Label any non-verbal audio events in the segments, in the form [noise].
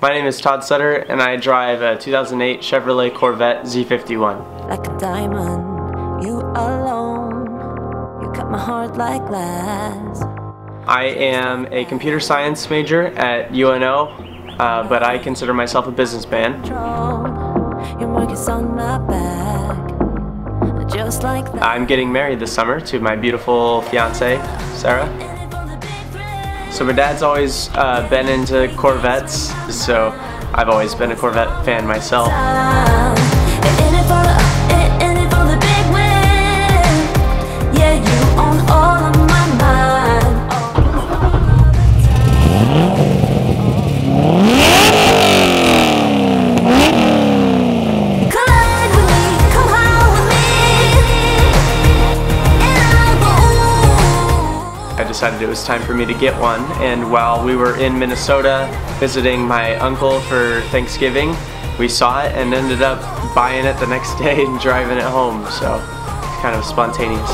My name is Todd Sutter and I drive a 2008 Chevrolet Corvette Z51. Like a diamond, you alone. You cut my heart like glass. I am a computer science major at UNO, uh, but I consider myself a businessman. Your mark is on my back. Just like that. I'm getting married this summer to my beautiful fiance, Sarah. So my dad's always uh, been into Corvettes, so I've always been a Corvette fan myself. Decided it was time for me to get one. And while we were in Minnesota visiting my uncle for Thanksgiving, we saw it and ended up buying it the next [laughs] day and driving it home. So it's kind of spontaneous.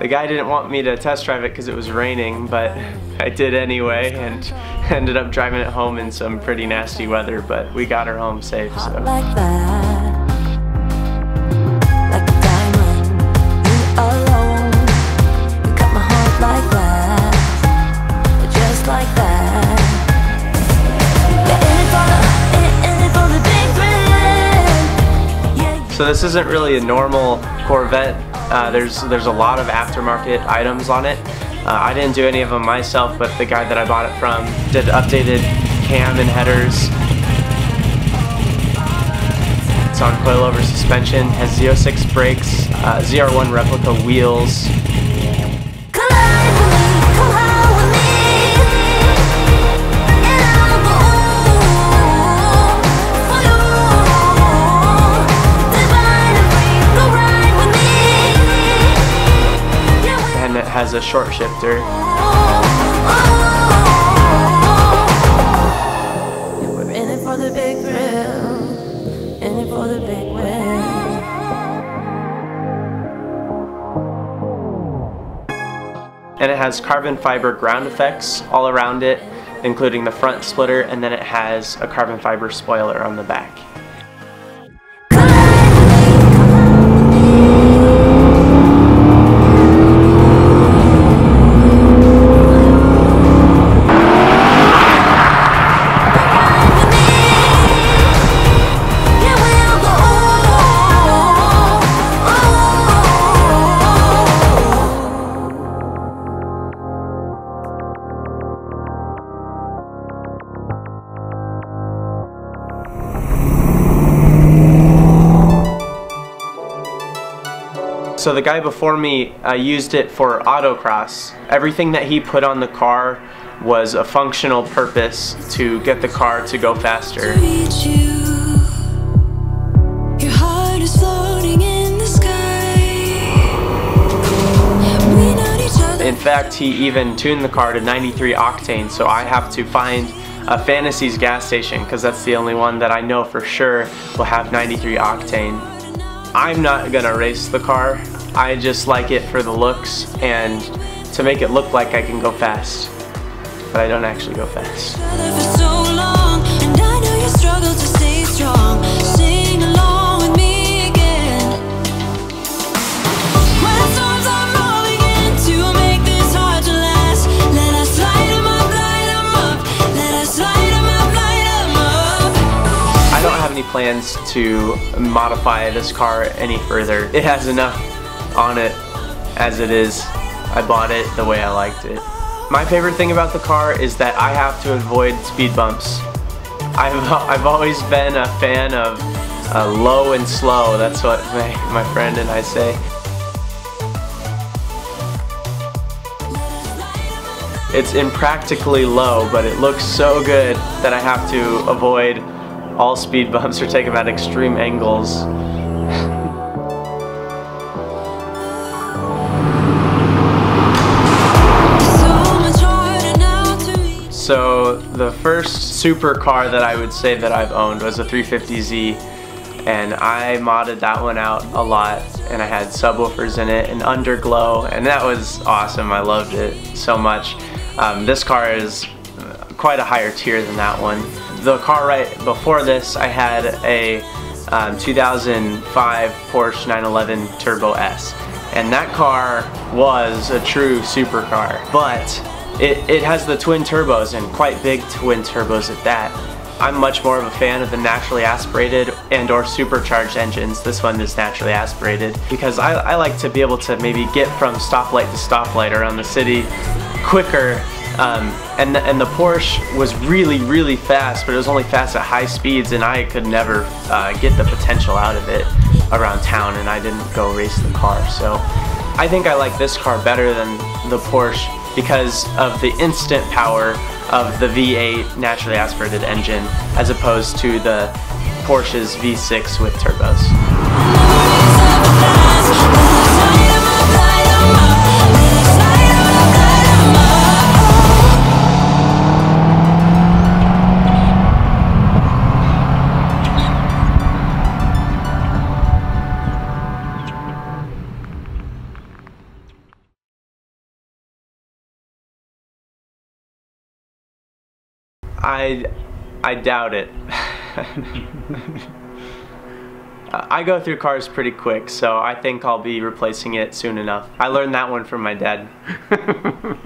The guy didn't want me to test drive it because it was raining, but [laughs] I did anyway and [laughs] ended up driving it home in some pretty nasty weather, but we got her home safe. So. Like So this isn't really a normal Corvette. Uh, there's there's a lot of aftermarket items on it. Uh, I didn't do any of them myself, but the guy that I bought it from did updated cam and headers. It's on coilover suspension, has Z06 brakes, uh, ZR1 replica wheels, has a short shifter. And it has carbon fiber ground effects all around it, including the front splitter, and then it has a carbon fiber spoiler on the back. So the guy before me uh, used it for autocross. Everything that he put on the car was a functional purpose to get the car to go faster. In fact, he even tuned the car to 93 octane, so I have to find a Fantasies gas station because that's the only one that I know for sure will have 93 octane. I'm not gonna race the car. I just like it for the looks and to make it look like I can go fast. But I don't actually go fast. I don't have any plans to modify this car any further. It has enough on it as it is. I bought it the way I liked it. My favorite thing about the car is that I have to avoid speed bumps. I've, [laughs] I've always been a fan of uh, low and slow. That's what [laughs] my, my friend and I say. It's impractically low, but it looks so good that I have to avoid all speed bumps or take them at extreme angles. So the first supercar that I would say that I've owned was a 350Z and I modded that one out a lot and I had subwoofers in it and underglow and that was awesome. I loved it so much. Um, this car is quite a higher tier than that one. The car right before this I had a um, 2005 Porsche 911 Turbo S and that car was a true supercar but it, it has the twin turbos and quite big twin turbos at that I'm much more of a fan of the naturally aspirated and or supercharged engines. This one is naturally aspirated because I, I like to be able to maybe get from stoplight to stoplight around the city quicker um, and, the, and the Porsche was really, really fast, but it was only fast at high speeds, and I could never uh, get the potential out of it around town, and I didn't go race the car. So I think I like this car better than the Porsche because of the instant power of the V8 naturally aspirated engine as opposed to the Porsche's V6 with turbos. I, I doubt it. I go through cars pretty quick, so I think I'll be replacing it soon enough. I learned that one from my dad. [laughs]